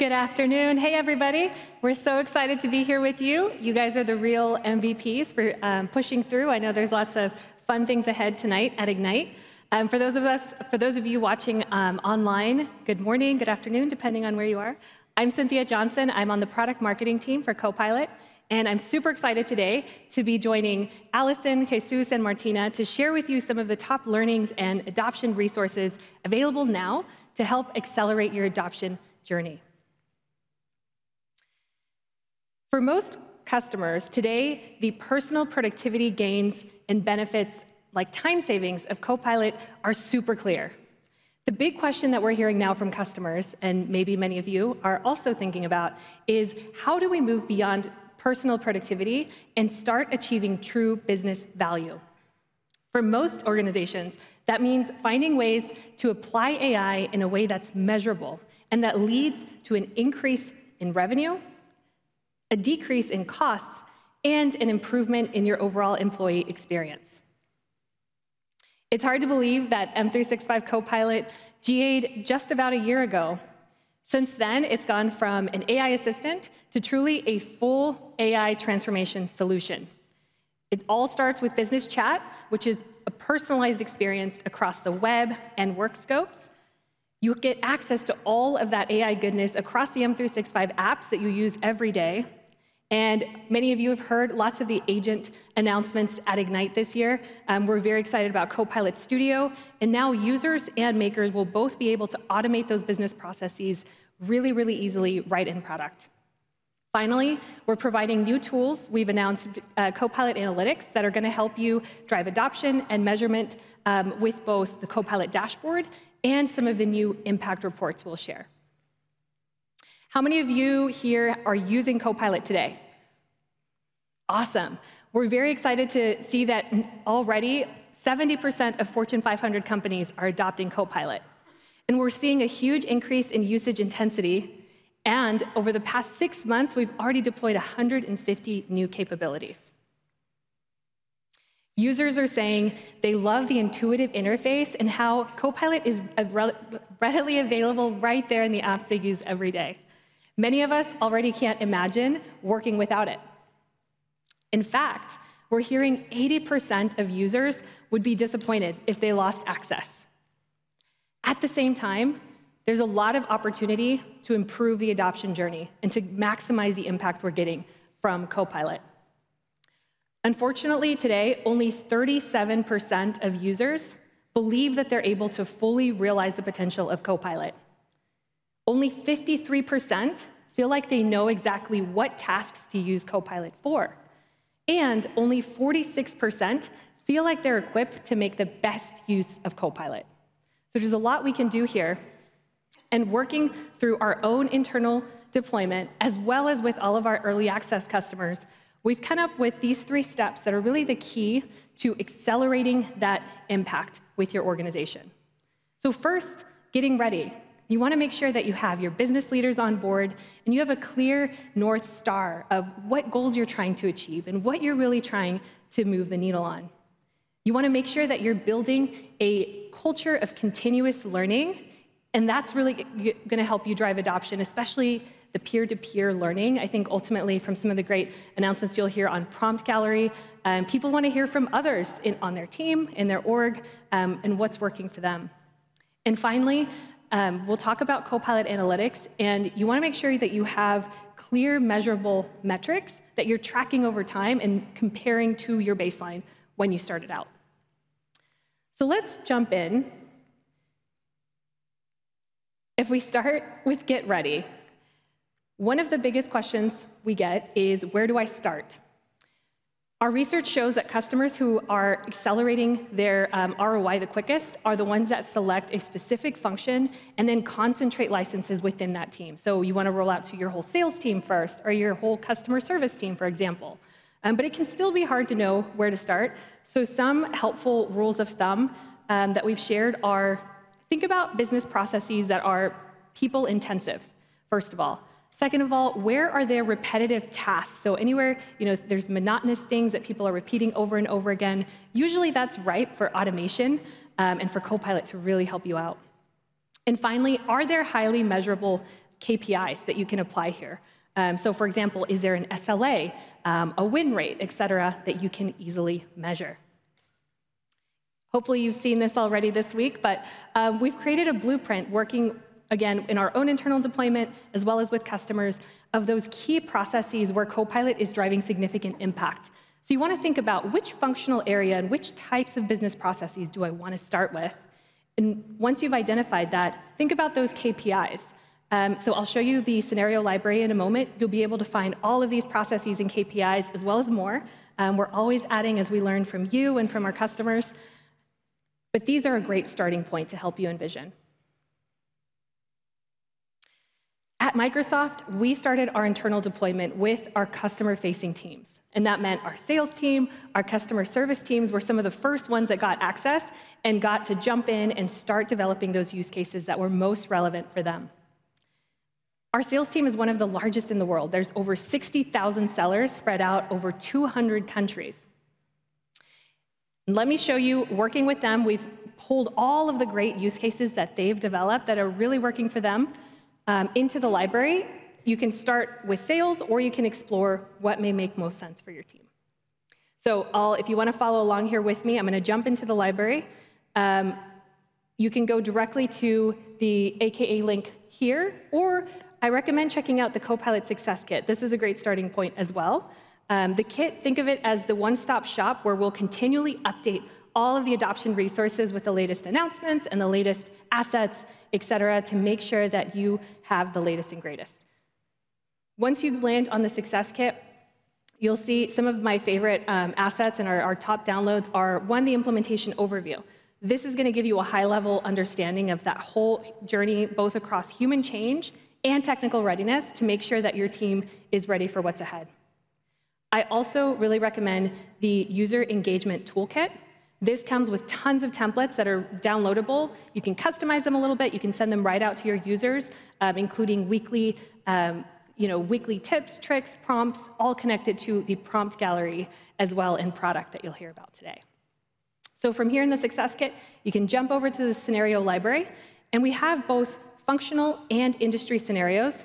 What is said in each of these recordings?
Good afternoon. Hey, everybody. We're so excited to be here with you. You guys are the real MVPs for um, pushing through. I know there's lots of fun things ahead tonight at Ignite. Um, for those of us, for those of you watching um, online, good morning, good afternoon, depending on where you are. I'm Cynthia Johnson. I'm on the product marketing team for Copilot. And I'm super excited today to be joining Alyson, Jesus, and Martina to share with you some of the top learnings and adoption resources available now to help accelerate your adoption journey. For most customers, today, the personal productivity gains and benefits like time savings of Copilot are super clear. The big question that we're hearing now from customers, and maybe many of you are also thinking about, is how do we move beyond personal productivity and start achieving true business value? For most organizations, that means finding ways to apply AI in a way that's measurable and that leads to an increase in revenue a decrease in costs, and an improvement in your overall employee experience. It's hard to believe that M365 Copilot GA'd just about a year ago. Since then, it's gone from an AI assistant to truly a full AI transformation solution. It all starts with Business Chat, which is a personalized experience across the web and work scopes. You get access to all of that AI goodness across the M365 apps that you use every day. And many of you have heard lots of the agent announcements at Ignite this year. Um, we're very excited about Copilot Studio. And now users and makers will both be able to automate those business processes really, really easily right in product. Finally, we're providing new tools. We've announced uh, Copilot Analytics that are going to help you drive adoption and measurement um, with both the Copilot dashboard and some of the new impact reports we'll share. How many of you here are using Copilot today? Awesome. We're very excited to see that already 70% of Fortune 500 companies are adopting Copilot. And we're seeing a huge increase in usage intensity. And over the past six months, we've already deployed 150 new capabilities. Users are saying they love the intuitive interface and how Copilot is readily available right there in the apps they use every day. Many of us already can't imagine working without it. In fact, we're hearing 80% of users would be disappointed if they lost access. At the same time, there's a lot of opportunity to improve the adoption journey and to maximize the impact we're getting from Copilot. Unfortunately, today, only 37% of users believe that they're able to fully realize the potential of Copilot. Only 53% feel like they know exactly what tasks to use Copilot for. And only 46% feel like they're equipped to make the best use of Copilot. So there's a lot we can do here. And working through our own internal deployment, as well as with all of our early access customers, we've come up with these three steps that are really the key to accelerating that impact with your organization. So first, getting ready. You want to make sure that you have your business leaders on board and you have a clear North Star of what goals you're trying to achieve and what you're really trying to move the needle on. You want to make sure that you're building a culture of continuous learning, and that's really going to help you drive adoption, especially the peer to peer learning. I think ultimately, from some of the great announcements you'll hear on Prompt Gallery, um, people want to hear from others in, on their team, in their org, um, and what's working for them. And finally, um, we'll talk about Copilot Analytics, and you want to make sure that you have clear, measurable metrics that you're tracking over time and comparing to your baseline when you started out. So let's jump in. If we start with get ready, one of the biggest questions we get is where do I start? Our research shows that customers who are accelerating their um, ROI the quickest are the ones that select a specific function and then concentrate licenses within that team. So you want to roll out to your whole sales team first or your whole customer service team, for example. Um, but it can still be hard to know where to start. So some helpful rules of thumb um, that we've shared are think about business processes that are people intensive, first of all. Second of all, where are there repetitive tasks? So anywhere, you know, there's monotonous things that people are repeating over and over again, usually that's ripe for automation um, and for Copilot to really help you out. And finally, are there highly measurable KPIs that you can apply here. Um, so for example, is there an SLA, um, a win rate, et cetera, that you can easily measure? Hopefully you've seen this already this week, but um, we've created a blueprint working, again, in our own internal deployment as well as with customers of those key processes where Copilot is driving significant impact. So you want to think about which functional area and which types of business processes do I want to start with. And once you've identified that, think about those KPIs. Um, so I'll show you the scenario library in a moment. You'll be able to find all of these processes and KPIs as well as more. Um, we're always adding as we learn from you and from our customers. But these are a great starting point to help you envision. At Microsoft, we started our internal deployment with our customer facing teams. And that meant our sales team, our customer service teams were some of the first ones that got access and got to jump in and start developing those use cases that were most relevant for them. Our sales team is one of the largest in the world. There's over 60,000 sellers spread out over 200 countries. Let me show you, working with them, we've pulled all of the great use cases that they've developed that are really working for them um, into the library. You can start with sales, or you can explore what may make most sense for your team. So I'll, if you want to follow along here with me, I'm going to jump into the library. Um, you can go directly to the AKA link here, or I recommend checking out the Copilot Success Kit. This is a great starting point as well. Um, the kit, think of it as the one-stop shop where we'll continually update all of the adoption resources with the latest announcements and the latest assets, et cetera, to make sure that you have the latest and greatest. Once you land on the Success Kit, you'll see some of my favorite um, assets and our, our top downloads are, one, the implementation overview. This is going to give you a high-level understanding of that whole journey, both across human change and technical readiness to make sure that your team is ready for what's ahead. I also really recommend the User Engagement Toolkit. This comes with tons of templates that are downloadable. You can customize them a little bit. You can send them right out to your users, um, including weekly, um, you know, weekly tips, tricks, prompts, all connected to the prompt gallery as well in product that you'll hear about today. So from here in the Success Kit, you can jump over to the scenario library, and we have both functional and industry scenarios.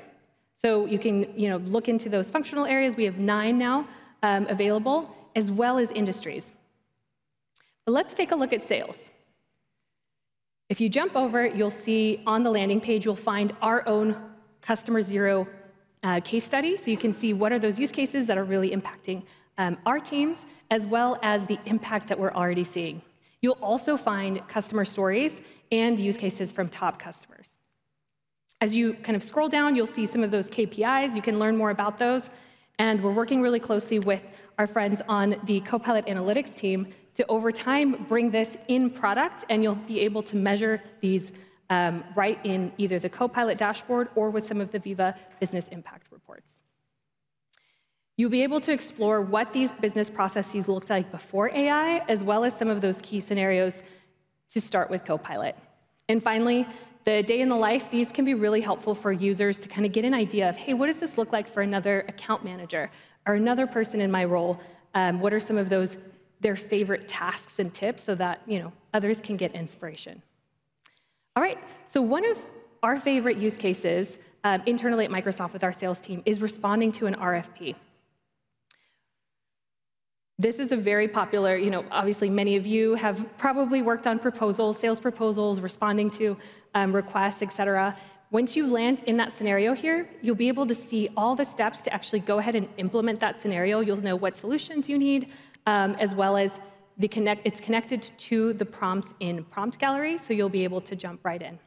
So you can you know, look into those functional areas. We have nine now um, available, as well as industries. But let's take a look at sales. If you jump over, you'll see on the landing page, you'll find our own Customer Zero uh, case study. So you can see what are those use cases that are really impacting um, our teams, as well as the impact that we're already seeing. You'll also find customer stories and use cases from top customers. As you kind of scroll down, you'll see some of those KPIs. You can learn more about those. And we're working really closely with our friends on the Copilot Analytics team to, over time, bring this in product, and you'll be able to measure these um, right in either the Copilot dashboard or with some of the Viva business impact reports. You'll be able to explore what these business processes looked like before AI, as well as some of those key scenarios to start with Copilot. And finally, the day in the life, these can be really helpful for users to kind of get an idea of, hey, what does this look like for another account manager or another person in my role? Um, what are some of those their favorite tasks and tips so that you know others can get inspiration? All right, so one of our favorite use cases um, internally at Microsoft with our sales team is responding to an RFP. This is a very popular, you know, obviously many of you have probably worked on proposals, sales proposals, responding to um, requests, et cetera. Once you land in that scenario here, you'll be able to see all the steps to actually go ahead and implement that scenario. You'll know what solutions you need, um, as well as the connect, it's connected to the prompts in Prompt Gallery, so you'll be able to jump right in.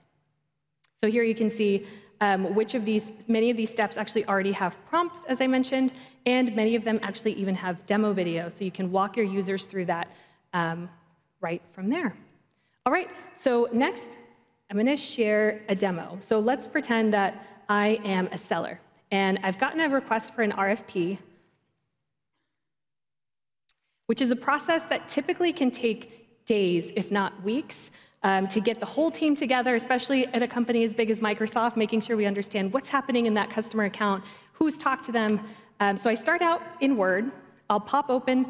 So here you can see um, which of these, many of these steps actually already have prompts, as I mentioned, and many of them actually even have demo video, so you can walk your users through that um, right from there. All right, so next, I'm gonna share a demo. So let's pretend that I am a seller, and I've gotten a request for an RFP, which is a process that typically can take days, if not weeks, um, to get the whole team together, especially at a company as big as Microsoft, making sure we understand what's happening in that customer account, who's talked to them. Um, so I start out in Word. I'll pop open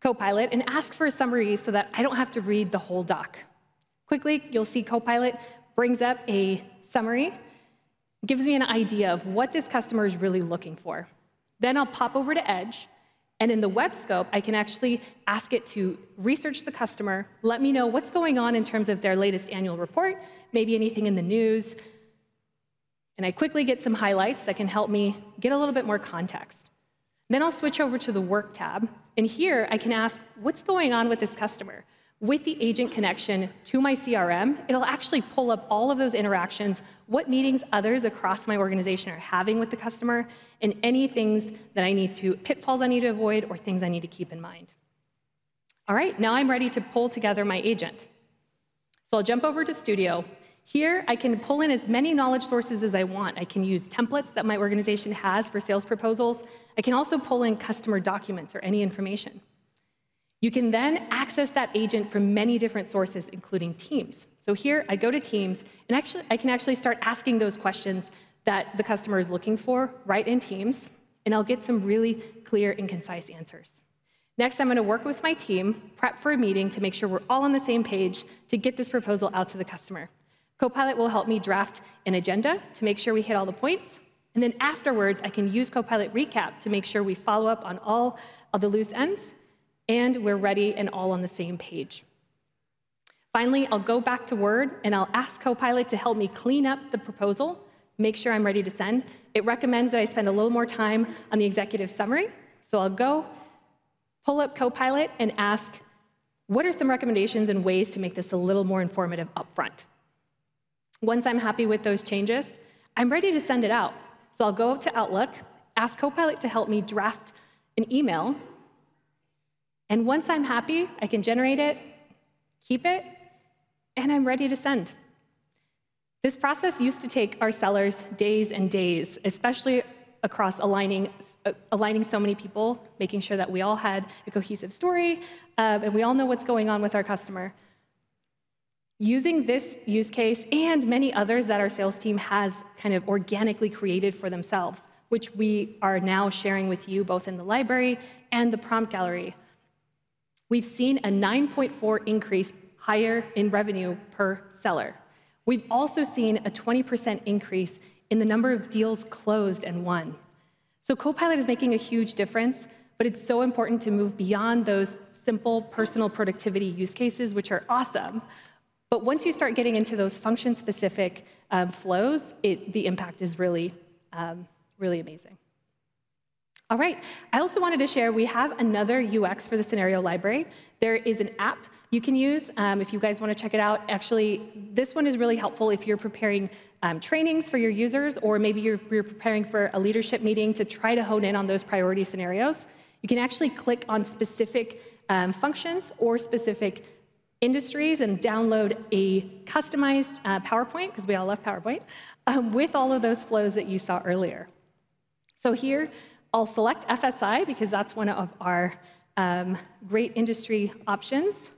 Copilot and ask for a summary so that I don't have to read the whole doc. Quickly, you'll see Copilot brings up a summary, gives me an idea of what this customer is really looking for. Then I'll pop over to Edge, and in the web scope, I can actually ask it to research the customer, let me know what's going on in terms of their latest annual report, maybe anything in the news. And I quickly get some highlights that can help me get a little bit more context. Then I'll switch over to the Work tab, and here I can ask, what's going on with this customer? With the agent connection to my CRM, it'll actually pull up all of those interactions, what meetings others across my organization are having with the customer, and any things that I need to, pitfalls I need to avoid, or things I need to keep in mind. All right, now I'm ready to pull together my agent. So I'll jump over to Studio. Here, I can pull in as many knowledge sources as I want. I can use templates that my organization has for sales proposals. I can also pull in customer documents or any information. You can then access that agent from many different sources, including Teams. So here, I go to Teams, and actually, I can actually start asking those questions that the customer is looking for right in Teams, and I'll get some really clear and concise answers. Next, I'm going to work with my team, prep for a meeting to make sure we're all on the same page to get this proposal out to the customer. Copilot will help me draft an agenda to make sure we hit all the points. And then afterwards, I can use Copilot Recap to make sure we follow up on all of the loose ends and we're ready and all on the same page. Finally, I'll go back to Word and I'll ask Copilot to help me clean up the proposal, make sure I'm ready to send. It recommends that I spend a little more time on the executive summary. So I'll go pull up Copilot and ask, what are some recommendations and ways to make this a little more informative upfront? Once I'm happy with those changes, I'm ready to send it out. So I'll go to Outlook, ask Copilot to help me draft an email and once I'm happy, I can generate it, keep it, and I'm ready to send. This process used to take our sellers days and days, especially across aligning, uh, aligning so many people, making sure that we all had a cohesive story, uh, and we all know what's going on with our customer. Using this use case and many others that our sales team has kind of organically created for themselves, which we are now sharing with you both in the library and the prompt gallery. We've seen a 9.4 increase higher in revenue per seller. We've also seen a 20% increase in the number of deals closed and won. So Copilot is making a huge difference, but it's so important to move beyond those simple personal productivity use cases, which are awesome. But once you start getting into those function-specific um, flows, it, the impact is really, um, really amazing. All right, I also wanted to share, we have another UX for the scenario library. There is an app you can use um, if you guys want to check it out. Actually, this one is really helpful if you're preparing um, trainings for your users, or maybe you're, you're preparing for a leadership meeting to try to hone in on those priority scenarios. You can actually click on specific um, functions or specific industries and download a customized uh, PowerPoint, because we all love PowerPoint, um, with all of those flows that you saw earlier. So here, I'll select FSI because that's one of our um, great industry options.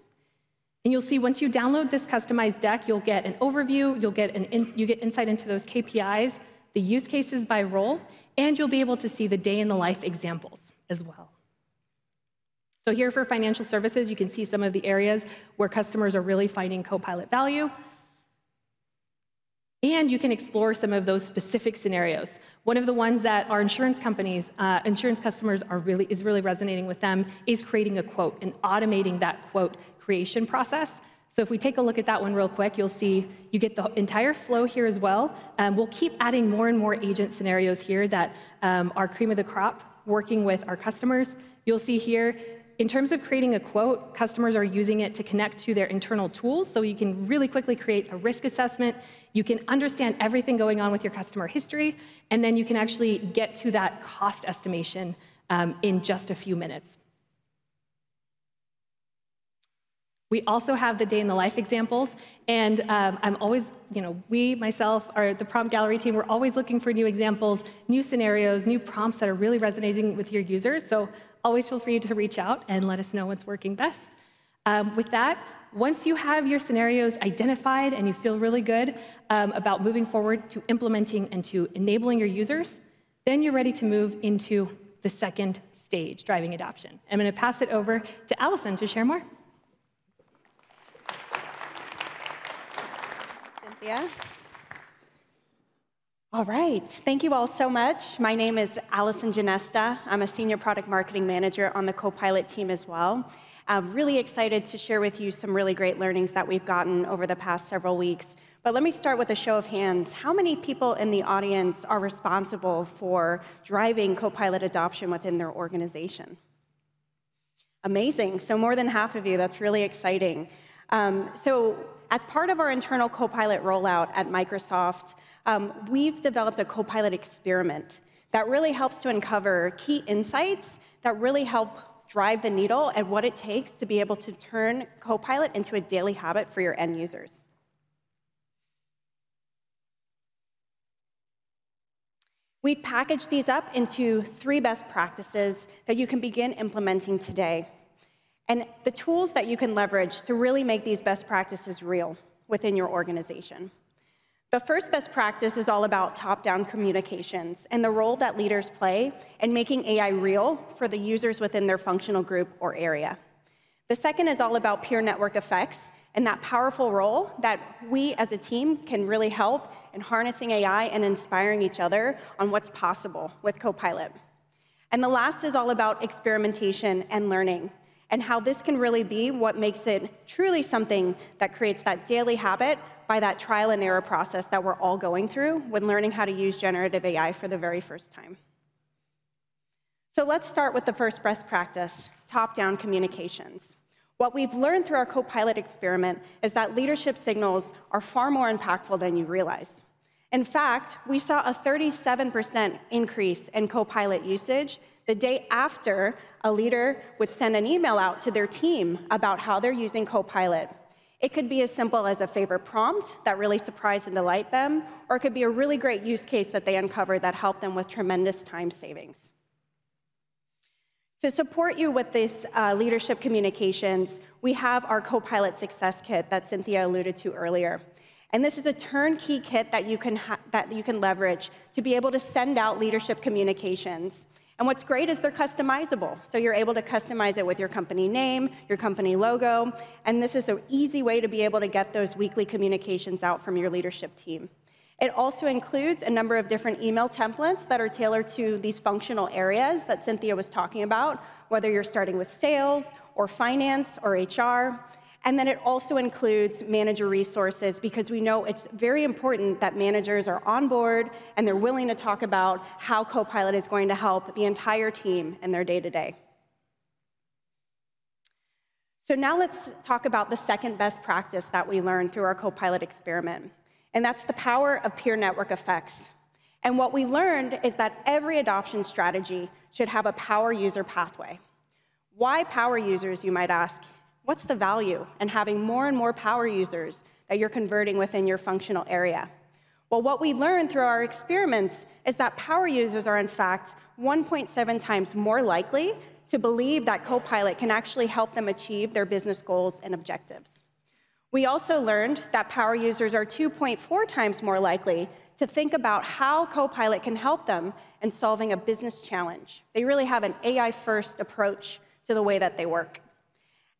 And you'll see once you download this customized deck, you'll get an overview, you'll get an in, you get insight into those KPIs, the use cases by role, and you'll be able to see the day in the life examples as well. So here for financial services, you can see some of the areas where customers are really finding Copilot value. And you can explore some of those specific scenarios. One of the ones that our insurance companies, uh, insurance customers are really, is really resonating with them is creating a quote and automating that quote creation process. So if we take a look at that one real quick, you'll see you get the entire flow here as well. Um, we'll keep adding more and more agent scenarios here that um, are cream of the crop, working with our customers. You'll see here in terms of creating a quote, customers are using it to connect to their internal tools, so you can really quickly create a risk assessment. You can understand everything going on with your customer history, and then you can actually get to that cost estimation um, in just a few minutes. We also have the day in the life examples, and um, I'm always, you know, we, myself, are the prompt gallery team, we're always looking for new examples, new scenarios, new prompts that are really resonating with your users. So always feel free to reach out and let us know what's working best. Um, with that, once you have your scenarios identified and you feel really good um, about moving forward to implementing and to enabling your users, then you're ready to move into the second stage, driving adoption. I'm going to pass it over to Alyson to share more. Cynthia. All right, thank you all so much. My name is Alyson Ginesta. I'm a senior product marketing manager on the Copilot team as well. I'm really excited to share with you some really great learnings that we've gotten over the past several weeks. But let me start with a show of hands. How many people in the audience are responsible for driving Copilot adoption within their organization? Amazing. So, more than half of you. That's really exciting. Um, so, as part of our internal Copilot rollout at Microsoft, um, we've developed a Copilot experiment that really helps to uncover key insights that really help drive the needle and what it takes to be able to turn Copilot into a daily habit for your end users. We've packaged these up into three best practices that you can begin implementing today and the tools that you can leverage to really make these best practices real within your organization. The first best practice is all about top down communications and the role that leaders play in making AI real for the users within their functional group or area. The second is all about peer network effects and that powerful role that we as a team can really help in harnessing AI and inspiring each other on what's possible with Copilot. And the last is all about experimentation and learning and how this can really be what makes it truly something that creates that daily habit by that trial and error process that we're all going through when learning how to use generative AI for the very first time. So let's start with the first best practice, top-down communications. What we've learned through our Copilot experiment is that leadership signals are far more impactful than you realize. In fact, we saw a 37% increase in Copilot usage the day after a leader would send an email out to their team about how they're using Copilot. It could be as simple as a favorite prompt that really surprised and delight them, or it could be a really great use case that they uncovered that helped them with tremendous time savings. To support you with this uh, leadership communications, we have our Copilot Success Kit that Cynthia alluded to earlier. And this is a turnkey kit that you can, that you can leverage to be able to send out leadership communications and what's great is they're customizable. So you're able to customize it with your company name, your company logo, and this is an easy way to be able to get those weekly communications out from your leadership team. It also includes a number of different email templates that are tailored to these functional areas that Cynthia was talking about, whether you're starting with sales or finance or HR. And then it also includes manager resources because we know it's very important that managers are on board and they're willing to talk about how Copilot is going to help the entire team in their day to day. So now let's talk about the second best practice that we learned through our Copilot experiment, and that's the power of peer network effects. And what we learned is that every adoption strategy should have a power user pathway. Why power users, you might ask? What's the value in having more and more power users that you're converting within your functional area? Well, what we learned through our experiments is that power users are, in fact, 1.7 times more likely to believe that Copilot can actually help them achieve their business goals and objectives. We also learned that power users are 2.4 times more likely to think about how Copilot can help them in solving a business challenge. They really have an AI first approach to the way that they work.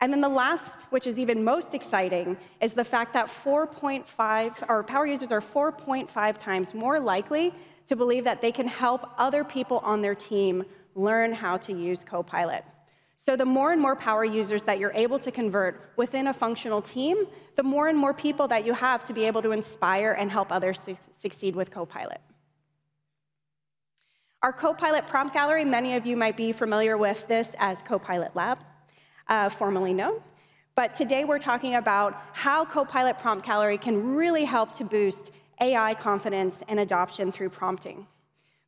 And then the last, which is even most exciting, is the fact that 4.5, or power users are 4.5 times more likely to believe that they can help other people on their team learn how to use Copilot. So the more and more power users that you're able to convert within a functional team, the more and more people that you have to be able to inspire and help others su succeed with Copilot. Our Copilot prompt gallery, many of you might be familiar with this as Copilot Lab uh, formerly known. But today we're talking about how Copilot Prompt Gallery can really help to boost AI confidence and adoption through prompting.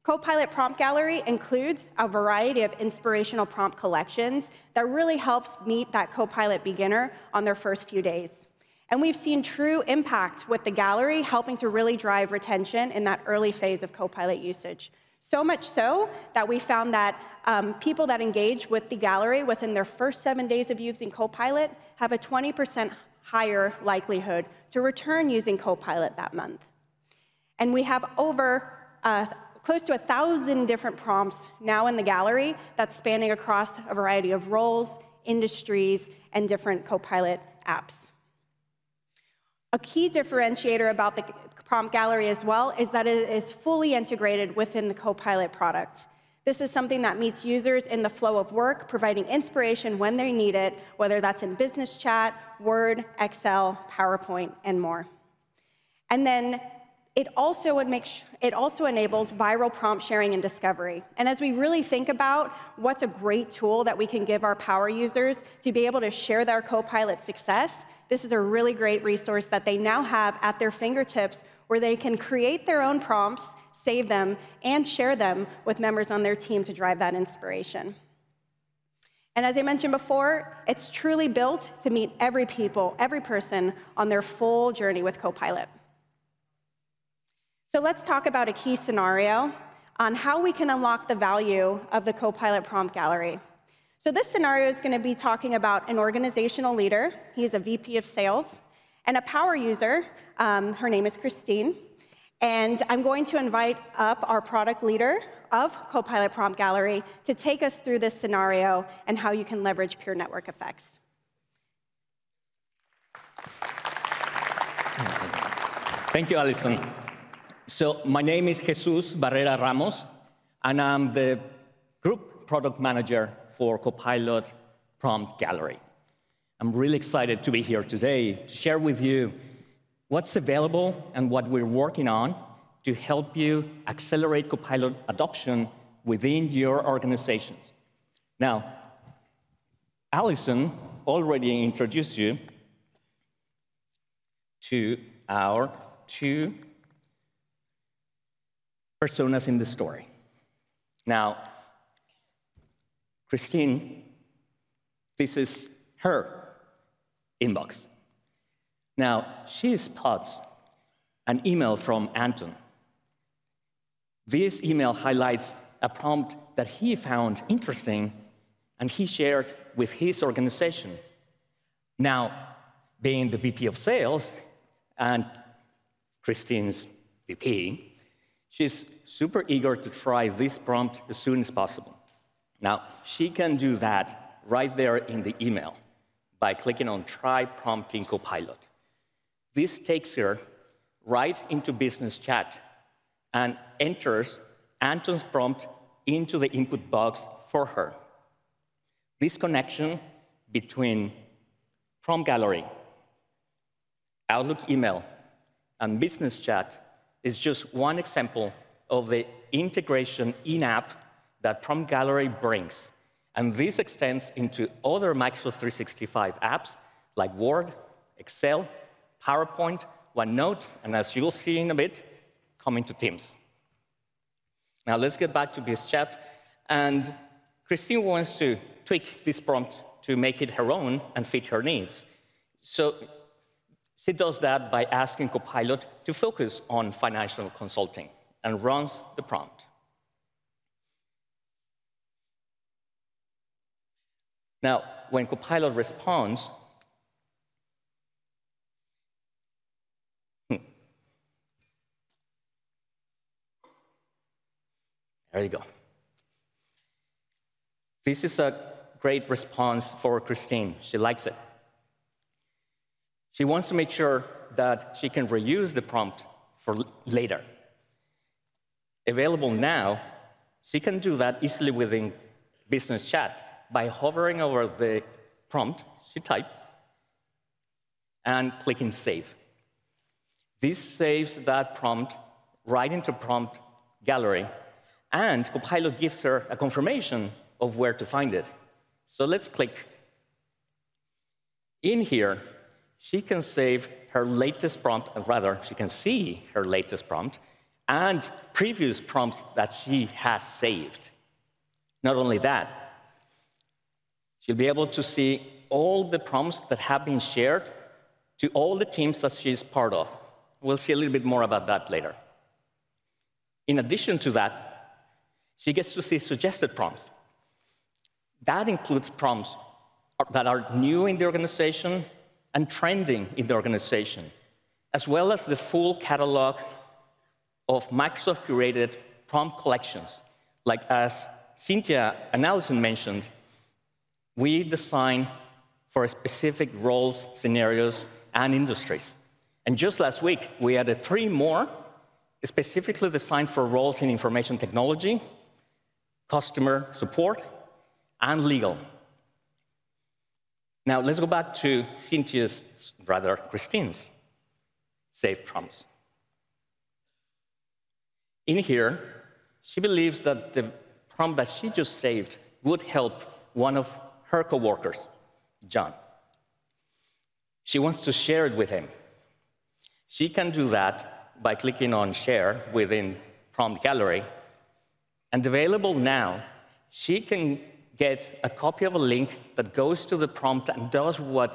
Copilot Prompt Gallery includes a variety of inspirational prompt collections that really helps meet that Copilot beginner on their first few days. And we've seen true impact with the gallery helping to really drive retention in that early phase of Copilot usage. So much so that we found that um, people that engage with the gallery within their first seven days of using Copilot have a 20% higher likelihood to return using Copilot that month. And we have over uh, close to a thousand different prompts now in the gallery that's spanning across a variety of roles, industries, and different Copilot apps. A key differentiator about the prompt gallery as well is that it is fully integrated within the Copilot product. This is something that meets users in the flow of work, providing inspiration when they need it, whether that's in business chat, Word, Excel, PowerPoint, and more. And then it also, it also enables viral prompt sharing and discovery. And as we really think about what's a great tool that we can give our power users to be able to share their Copilot success, this is a really great resource that they now have at their fingertips where they can create their own prompts, save them, and share them with members on their team to drive that inspiration. And as I mentioned before, it's truly built to meet every people, every person on their full journey with Copilot. So let's talk about a key scenario on how we can unlock the value of the Copilot prompt gallery. So this scenario is going to be talking about an organizational leader. He's a VP of sales. And a power user, um, her name is Christine. And I'm going to invite up our product leader of Copilot Prompt Gallery to take us through this scenario and how you can leverage peer network effects. Thank you, Alyson. So my name is Jesus Barrera Ramos, and I'm the Group Product Manager for Copilot Prompt Gallery. I'm really excited to be here today to share with you what's available and what we're working on to help you accelerate Copilot adoption within your organizations. Now, Alyson already introduced you to our two personas in the story. Now, Christine, this is her inbox. Now, she spots an email from Anton. This email highlights a prompt that he found interesting and he shared with his organization. Now, being the VP of sales and Christine's VP, She's super eager to try this prompt as soon as possible. Now, she can do that right there in the email by clicking on Try Prompting Copilot. This takes her right into Business Chat and enters Anton's prompt into the input box for her. This connection between Prompt Gallery, Outlook email, and Business Chat is just one example of the integration in-app that Prompt Gallery brings. And this extends into other Microsoft 365 apps like Word, Excel, PowerPoint, OneNote, and as you'll see in a bit, coming to Teams. Now let's get back to this chat. And Christine wants to tweak this prompt to make it her own and fit her needs. So she does that by asking Copilot to focus on financial consulting and runs the prompt. Now, when Copilot responds, hmm, there you go. This is a great response for Christine. She likes it. She wants to make sure that she can reuse the prompt for later. Available now, she can do that easily within Business Chat by hovering over the prompt she typed and clicking Save. This saves that prompt right into Prompt Gallery, and Copilot gives her a confirmation of where to find it. So let's click. In here, she can save her latest prompt, or rather, she can see her latest prompt and previous prompts that she has saved. Not only that, she'll be able to see all the prompts that have been shared to all the teams that she's part of. We'll see a little bit more about that later. In addition to that, she gets to see suggested prompts. That includes prompts that are new in the organization and trending in the organization, as well as the full catalog of Microsoft curated prompt collections. Like as Cynthia and Alyson mentioned, we design for specific roles, scenarios, and industries. And just last week, we added three more specifically designed for roles in information technology, customer support, and legal. Now, let's go back to Cynthia's, rather, Christine's saved prompts. In here, she believes that the prompt that she just saved would help one of her coworkers, John. She wants to share it with him. She can do that by clicking on Share within Prompt Gallery. And available now, she can get a copy of a link that goes to the prompt and does what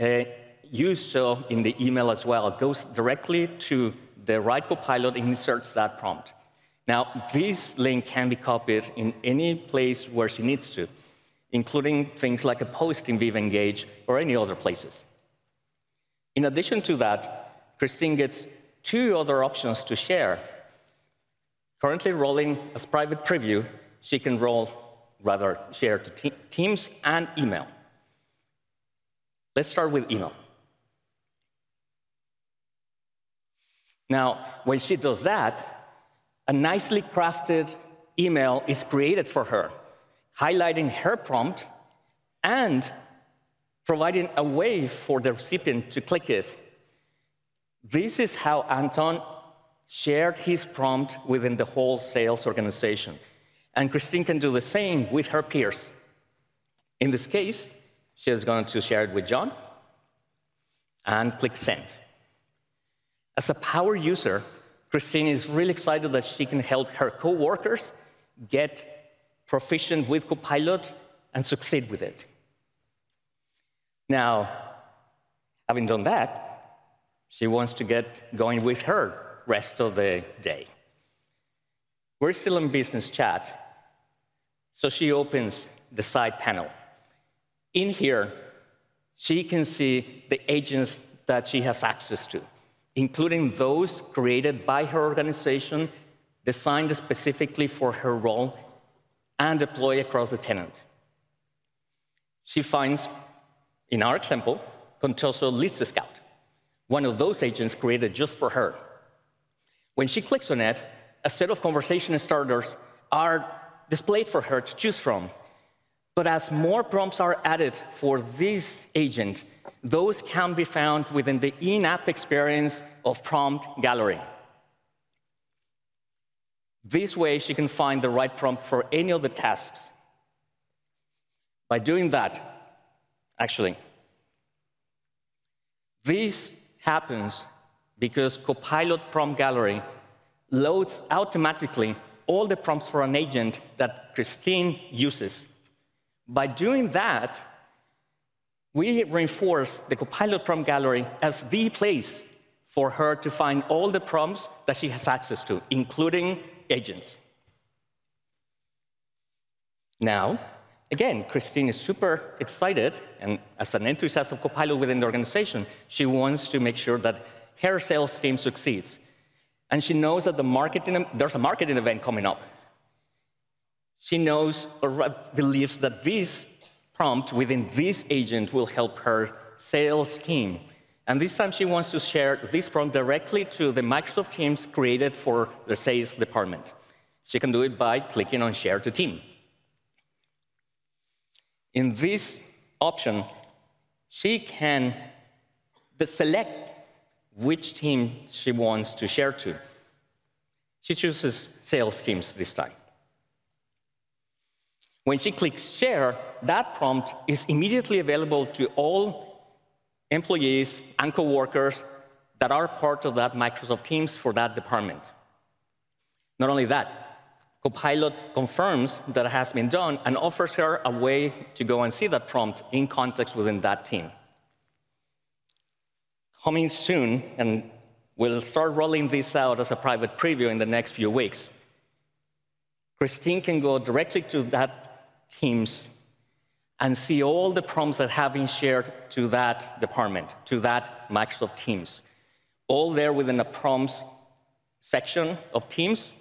uh, you saw in the email as well. It goes directly to the right copilot and inserts that prompt. Now, this link can be copied in any place where she needs to, including things like a post in Viva Engage or any other places. In addition to that, Christine gets two other options to share. Currently rolling as private preview, she can roll, rather, share to te Teams and email. Let's start with email. Now, when she does that, a nicely crafted email is created for her, highlighting her prompt and providing a way for the recipient to click it. This is how Anton shared his prompt within the whole sales organization. And Christine can do the same with her peers. In this case, she is going to share it with John and click send. As a power user, Christine is really excited that she can help her coworkers get proficient with Copilot and succeed with it. Now, having done that, she wants to get going with her rest of the day. We're still in business chat, so she opens the side panel. In here, she can see the agents that she has access to including those created by her organization, designed specifically for her role, and deploy across the tenant. She finds, in our example, Contoso List Scout, one of those agents created just for her. When she clicks on it, a set of conversation starters are displayed for her to choose from. But as more prompts are added for this agent, those can be found within the in-app experience of Prompt Gallery. This way, she can find the right prompt for any of the tasks. By doing that, actually, this happens because Copilot Prompt Gallery loads automatically all the prompts for an agent that Christine uses. By doing that, we reinforce the Copilot prompt gallery as the place for her to find all the prompts that she has access to, including agents. Now, again, Christine is super excited, and as an enthusiast of Copilot within the organization, she wants to make sure that her sales team succeeds. And she knows that the marketing, there's a marketing event coming up. She knows or believes that this prompt within this agent will help her sales team. And this time she wants to share this prompt directly to the Microsoft Teams created for the sales department. She can do it by clicking on Share to Team. In this option, she can select which team she wants to share to. She chooses sales teams this time. When she clicks share, that prompt is immediately available to all employees and coworkers that are part of that Microsoft Teams for that department. Not only that, Copilot confirms that it has been done and offers her a way to go and see that prompt in context within that team. Coming soon, and we'll start rolling this out as a private preview in the next few weeks. Christine can go directly to that teams and see all the prompts that have been shared to that department, to that Microsoft Teams. All there within the prompts section of Teams.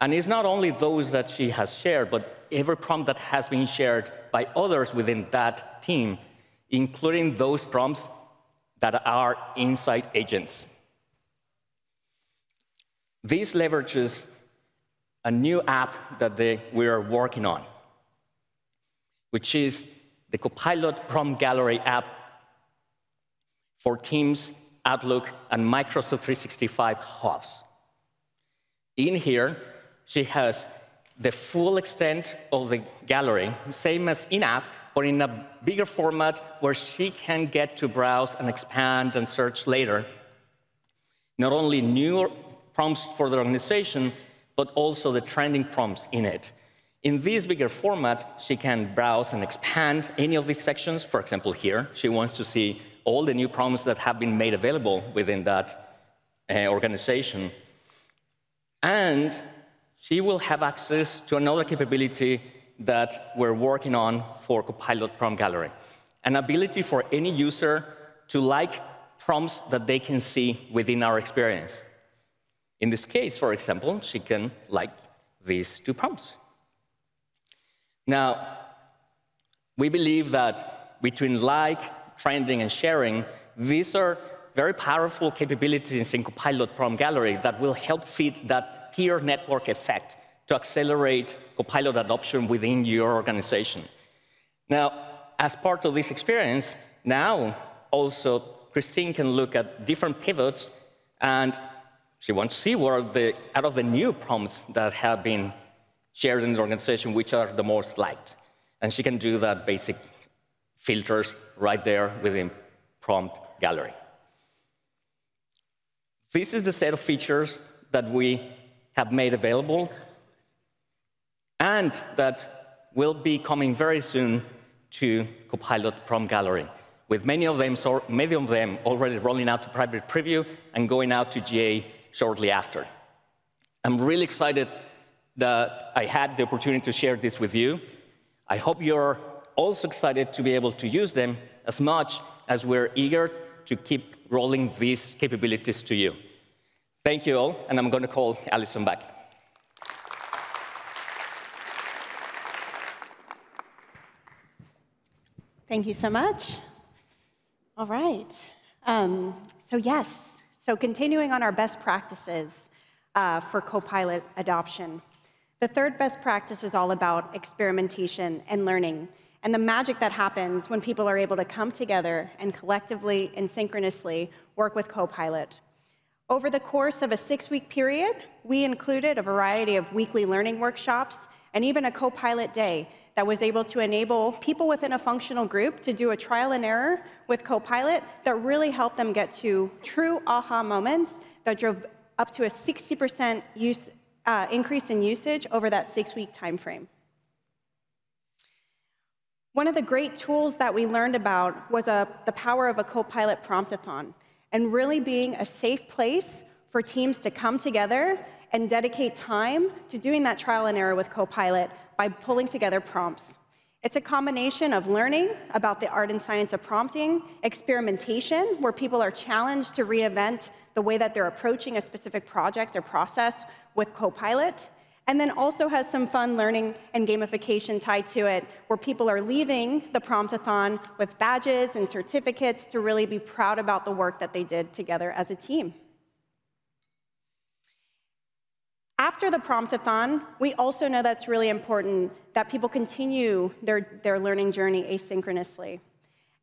And it's not only those that she has shared, but every prompt that has been shared by others within that team, including those prompts that are inside agents. This leverages a new app that they, we are working on, which is the Copilot Prompt Gallery app for Teams, Outlook, and Microsoft 365 hubs. In here, she has the full extent of the gallery, same as in-app, but in a bigger format where she can get to browse and expand and search later. Not only new prompts for the organization, but also the trending prompts in it. In this bigger format, she can browse and expand any of these sections. For example, here, she wants to see all the new prompts that have been made available within that uh, organization. And she will have access to another capability that we're working on for Copilot Prompt Gallery, an ability for any user to like prompts that they can see within our experience. In this case, for example, she can like these two prompts. Now, we believe that between like, trending, and sharing, these are very powerful capabilities in Copilot Prompt Gallery that will help feed that peer network effect to accelerate Copilot adoption within your organization. Now, as part of this experience, now also Christine can look at different pivots and she wants to see what are the, out of the new prompts that have been shared in the organization, which are the most liked. And she can do that basic filters right there within Prompt Gallery. This is the set of features that we have made available and that will be coming very soon to Copilot Prompt Gallery, with many of them, so many of them already rolling out to private preview and going out to GA shortly after. I'm really excited that I had the opportunity to share this with you. I hope you're also excited to be able to use them as much as we're eager to keep rolling these capabilities to you. Thank you all, and I'm going to call Alyson back. Thank you so much. All right. Um, so, yes, so continuing on our best practices uh, for Copilot adoption. The third best practice is all about experimentation and learning and the magic that happens when people are able to come together and collectively and synchronously work with Copilot. Over the course of a six week period, we included a variety of weekly learning workshops and even a Copilot day that was able to enable people within a functional group to do a trial and error with Copilot that really helped them get to true aha moments that drove up to a 60% use, uh, increase in usage over that six week time frame. One of the great tools that we learned about was a, uh, the power of a Copilot promptathon and really being a safe place for teams to come together and dedicate time to doing that trial and error with Copilot by pulling together prompts. It's a combination of learning about the art and science of prompting, experimentation, where people are challenged to reinvent the way that they're approaching a specific project or process with Copilot, and then also has some fun learning and gamification tied to it, where people are leaving the promptathon with badges and certificates to really be proud about the work that they did together as a team. After the promptathon, we also know that's really important that people continue their, their learning journey asynchronously.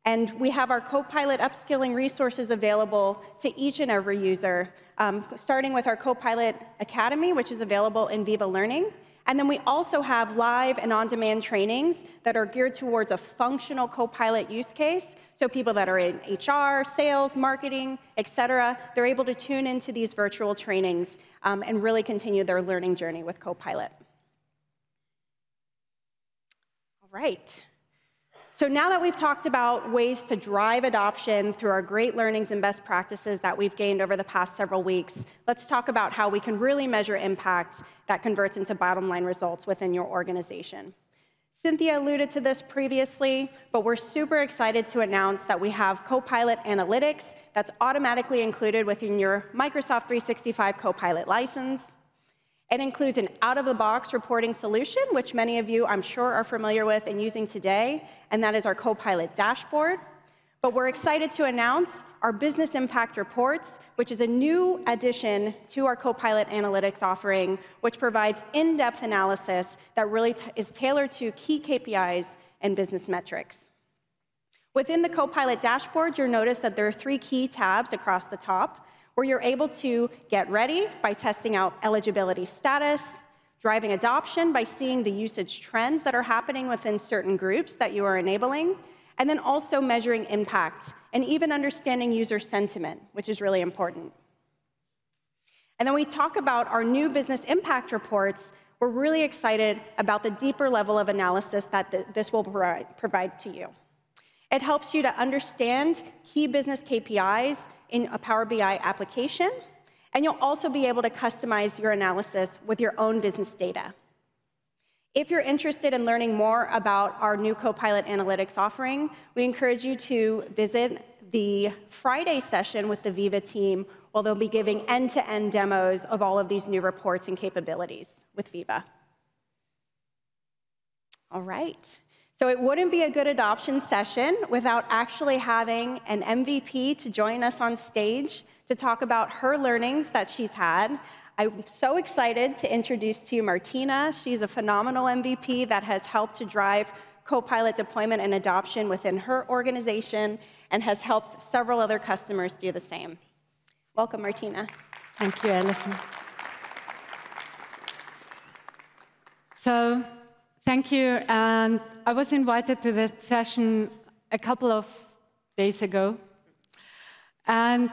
And we have our Copilot upskilling resources available to each and every user, um, starting with our Copilot Academy, which is available in Viva Learning. And then we also have live and on-demand trainings that are geared towards a functional Copilot use case. So people that are in HR, sales, marketing, et cetera, they're able to tune into these virtual trainings um, and really continue their learning journey with Copilot. All right. So now that we've talked about ways to drive adoption through our great learnings and best practices that we've gained over the past several weeks, let's talk about how we can really measure impact that converts into bottom line results within your organization. Cynthia alluded to this previously, but we're super excited to announce that we have Copilot Analytics that's automatically included within your Microsoft 365 Copilot license. It includes an out-of-the-box reporting solution, which many of you, I'm sure, are familiar with and using today, and that is our Copilot dashboard. But we're excited to announce our Business Impact Reports, which is a new addition to our Copilot Analytics offering, which provides in-depth analysis that really is tailored to key KPIs and business metrics. Within the Copilot dashboard, you'll notice that there are three key tabs across the top, where you're able to get ready by testing out eligibility status, driving adoption by seeing the usage trends that are happening within certain groups that you are enabling, and then also measuring impact and even understanding user sentiment, which is really important. And then we talk about our new business impact reports. We're really excited about the deeper level of analysis that th this will provide to you. It helps you to understand key business KPIs in a Power BI application, and you'll also be able to customize your analysis with your own business data. If you're interested in learning more about our new Copilot Analytics offering, we encourage you to visit the Friday session with the Viva team, where they'll be giving end-to-end -end demos of all of these new reports and capabilities with Viva. All right. So it wouldn't be a good adoption session without actually having an MVP to join us on stage to talk about her learnings that she's had I'm so excited to introduce to you Martina. She's a phenomenal MVP that has helped to drive Copilot deployment and adoption within her organization and has helped several other customers do the same. Welcome, Martina. Thank you, Alyson. So, thank you. And I was invited to this session a couple of days ago. And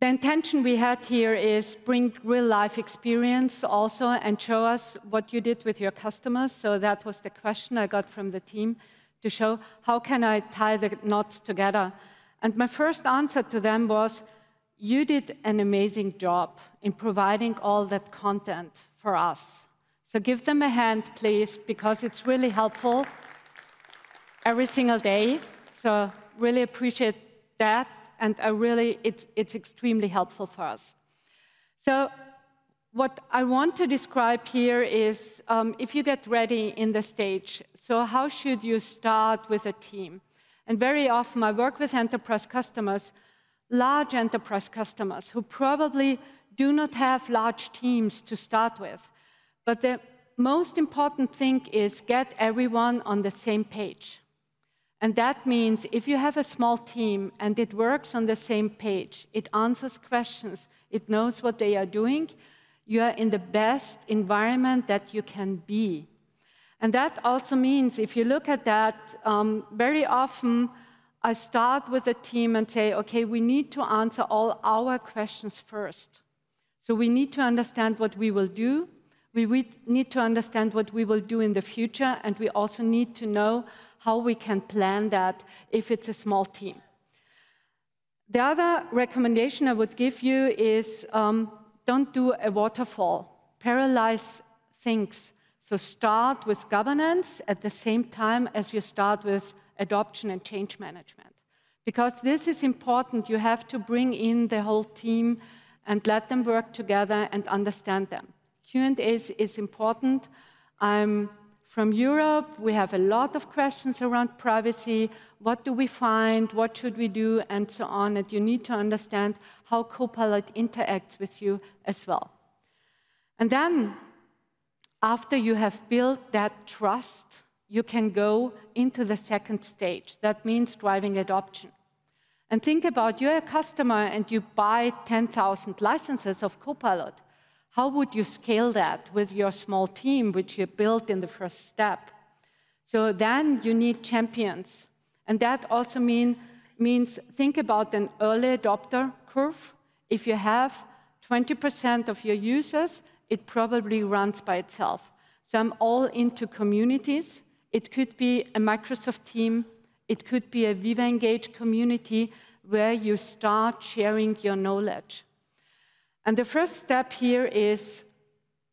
the intention we had here is bring real life experience also and show us what you did with your customers. So that was the question I got from the team to show how can I tie the knots together. And my first answer to them was, you did an amazing job in providing all that content for us. So give them a hand, please, because it's really helpful every single day. So really appreciate that and I really, it's, it's extremely helpful for us. So what I want to describe here is um, if you get ready in the stage, so how should you start with a team? And very often I work with enterprise customers, large enterprise customers who probably do not have large teams to start with. But the most important thing is get everyone on the same page. And that means if you have a small team and it works on the same page, it answers questions, it knows what they are doing, you are in the best environment that you can be. And that also means, if you look at that, um, very often I start with a team and say, okay, we need to answer all our questions first. So we need to understand what we will do, we need to understand what we will do in the future, and we also need to know how we can plan that if it's a small team. The other recommendation I would give you is um, don't do a waterfall, Paralyze things. So start with governance at the same time as you start with adoption and change management. Because this is important, you have to bring in the whole team and let them work together and understand them. Q&A is, is important. I'm from Europe. We have a lot of questions around privacy. What do we find? What should we do? And so on. And you need to understand how Copilot interacts with you as well. And then, after you have built that trust, you can go into the second stage. That means driving adoption. And think about you're a customer and you buy 10,000 licenses of Copilot. How would you scale that with your small team, which you built in the first step? So then you need champions. And that also mean, means think about an early adopter curve. If you have 20% of your users, it probably runs by itself. So I'm all into communities. It could be a Microsoft team. It could be a Viva Engage community where you start sharing your knowledge. And the first step here is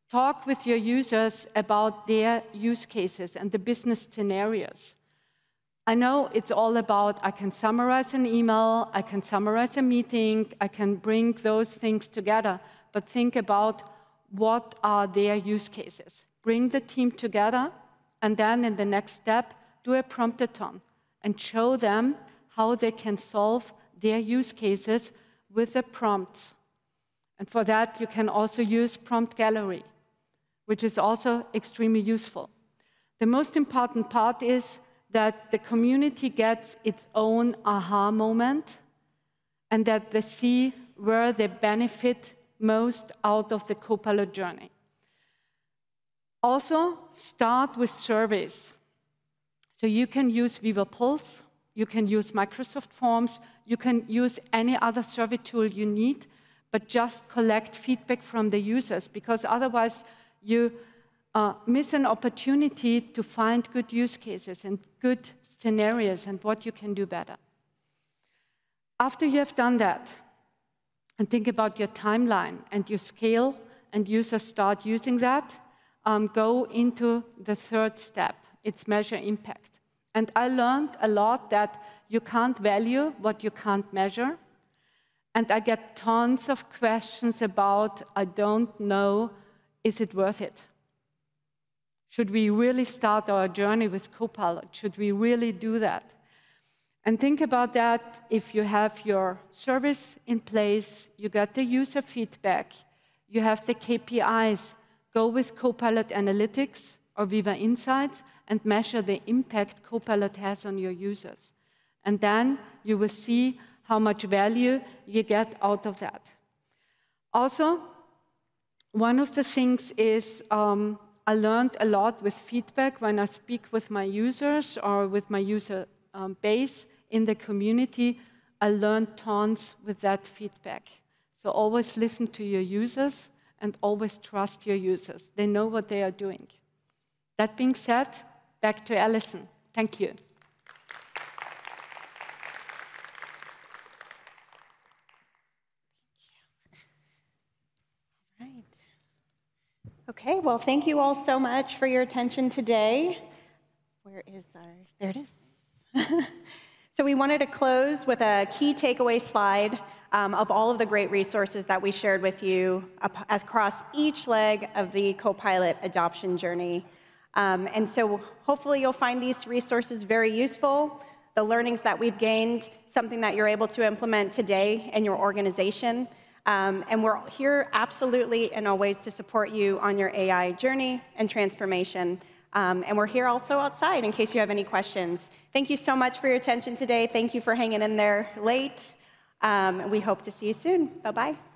talk with your users about their use cases and the business scenarios. I know it's all about I can summarize an email, I can summarize a meeting, I can bring those things together, but think about what are their use cases. Bring the team together, and then in the next step, do a promptathon. and show them how they can solve their use cases with the prompts. And for that, you can also use Prompt Gallery, which is also extremely useful. The most important part is that the community gets its own aha moment and that they see where they benefit most out of the Copilot journey. Also, start with surveys. So you can use Viva Pulse, you can use Microsoft Forms, you can use any other survey tool you need, but just collect feedback from the users because otherwise you uh, miss an opportunity to find good use cases and good scenarios and what you can do better. After you have done that, and think about your timeline and your scale, and users start using that, um, go into the third step. It's measure impact. And I learned a lot that you can't value what you can't measure. And I get tons of questions about, I don't know, is it worth it? Should we really start our journey with Copilot? Should we really do that? And think about that if you have your service in place, you get the user feedback, you have the KPIs, go with Copilot Analytics or Viva Insights and measure the impact Copilot has on your users. And then you will see how much value you get out of that. Also, one of the things is um, I learned a lot with feedback when I speak with my users or with my user um, base in the community. I learned tons with that feedback. So always listen to your users and always trust your users. They know what they are doing. That being said, back to Alyson. Thank you. Okay, well, thank you all so much for your attention today. Where is our, there it is. so we wanted to close with a key takeaway slide um, of all of the great resources that we shared with you across each leg of the Copilot adoption journey. Um, and so hopefully you'll find these resources very useful, the learnings that we've gained, something that you're able to implement today in your organization. Um, and we're here absolutely and always to support you on your AI journey and transformation. Um, and we're here also outside in case you have any questions. Thank you so much for your attention today. Thank you for hanging in there late. Um, we hope to see you soon. Bye bye.